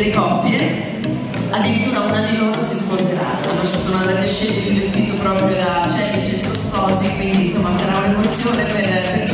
delle coppie, addirittura una di loro si sposerà. Allora ci sono andate a scegliere il vestito proprio da celice e sposi, quindi insomma sarà un'emozione per, per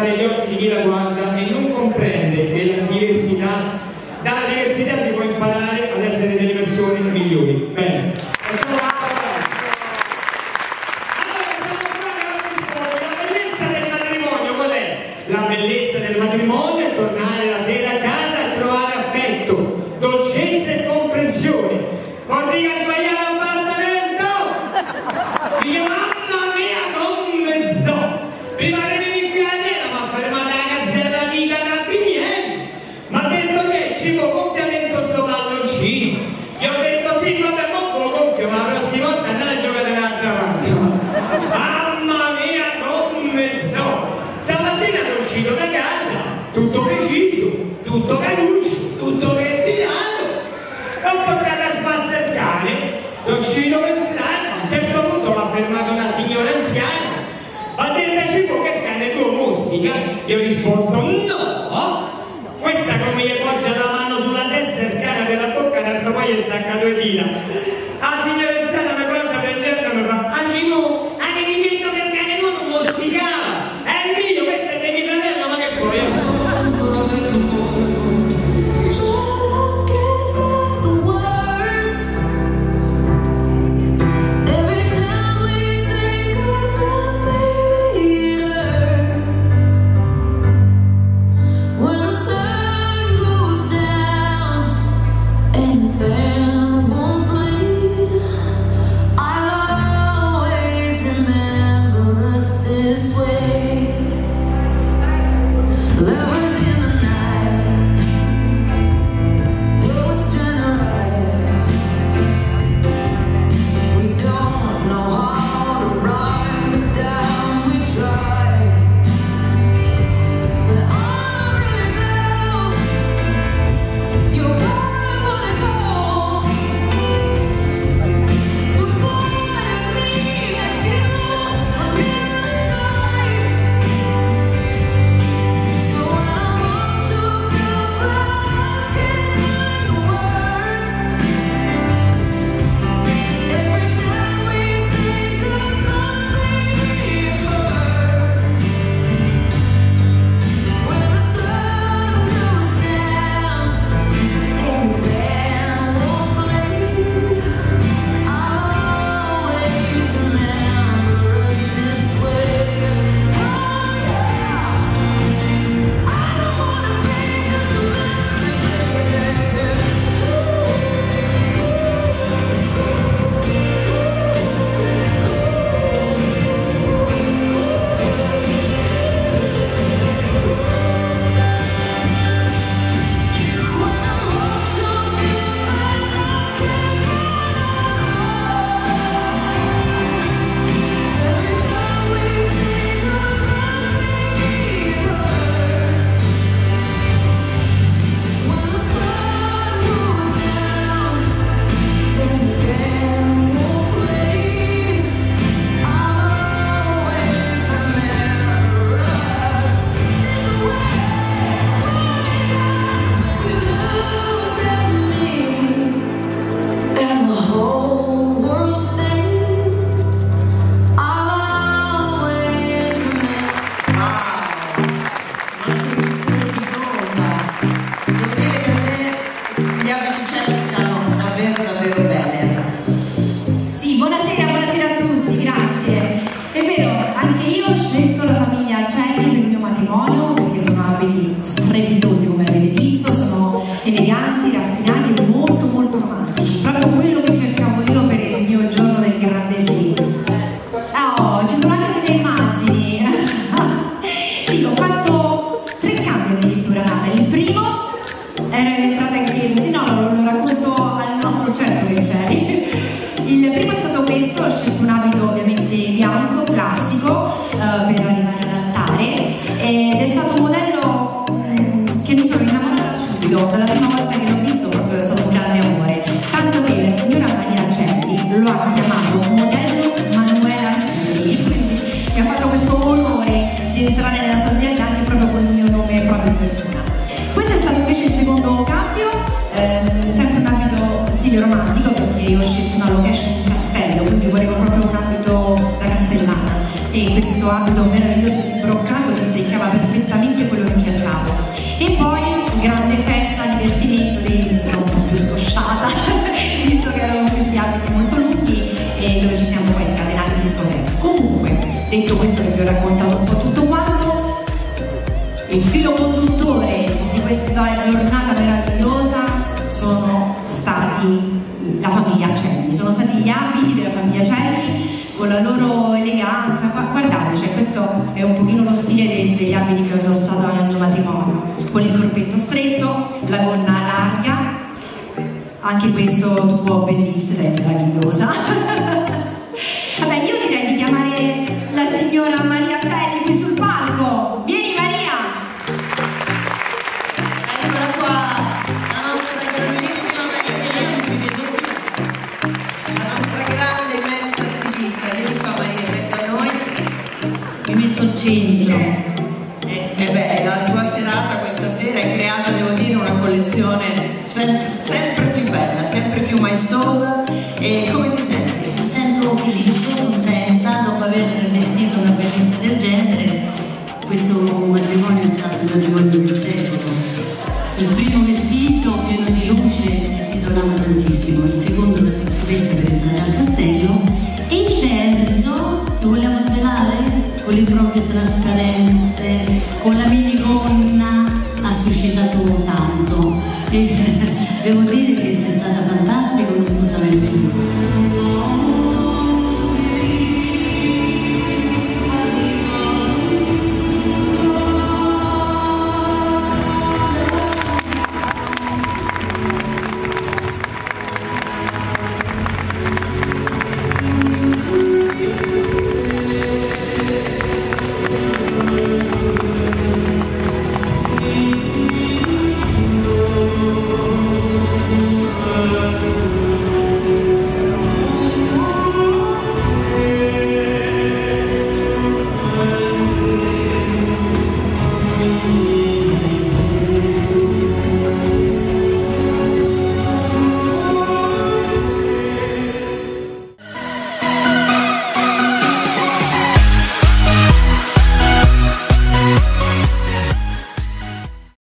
portare gli occhi di chi la guarda e non comprende che la diversità, dalla diversità si può imparare ad essere delle persone migliori. Bene. La bellezza del matrimonio è tornare la sera a casa e trovare affetto, dolcezza e comprensione. Quando sbagliamo tutto canuccio, tutto ventilato e ho portato a spassettare sono uscito per strada a un certo punto mi ha fermato una signora anziana. Ma dentaci tu che cane tuo musica. Io ho risposto no. Questa come gli poggia la mano sulla testa il cane della bocca tanto poi è staccato e tira Questo abito meraviglioso di broccato che spiegava perfettamente quello che cercavo. E poi grande festa, divertimento, lì sono un po' più scosciata, visto che erano questi abiti molto lunghi e dove ci siamo poi scatenati in discoteca. Comunque, detto questo che vi ho raccontato un po' tutto quanto, il filo conduttore di questa giornata meravigliosa sono stati la famiglia Celli, sono stati gli abiti della famiglia Celli con la loro eleganza. Guardate, cioè questo è un pochino lo stile degli abiti che ho indossato al mio matrimonio, con il corpetto stretto, la gonna larga, anche questo tuo bellissimo è meravigliosa. una collezione sem- sempre più bella, sempre più maestosa. E come ti senti? Mi sento felice, contenta dopo aver vestito una bellezza del genere. Questo matrimonio è stato il matrimonio del secolo. Il primo vestito pieno di luce mi donava tantissimo, il secondo da principessa per entrare al castello e il terzo lo vogliamo svelare con le proprie trasparenze, con la mia